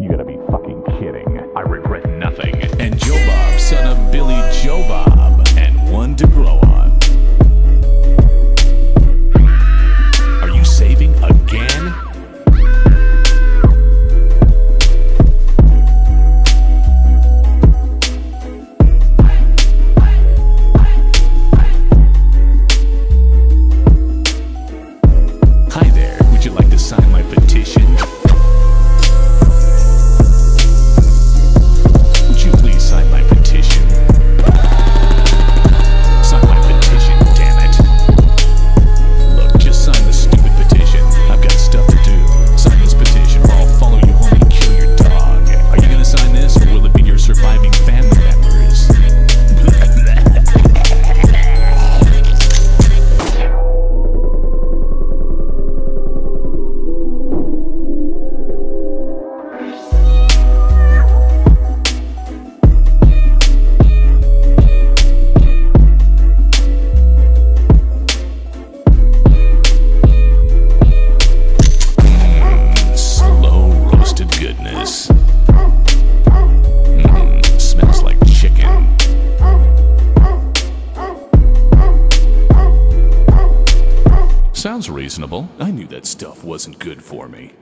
You gotta be fucking kidding. I regret nothing. And Joe Bob, son of Billy Joe Bob, and one. Sounds reasonable. I knew that stuff wasn't good for me.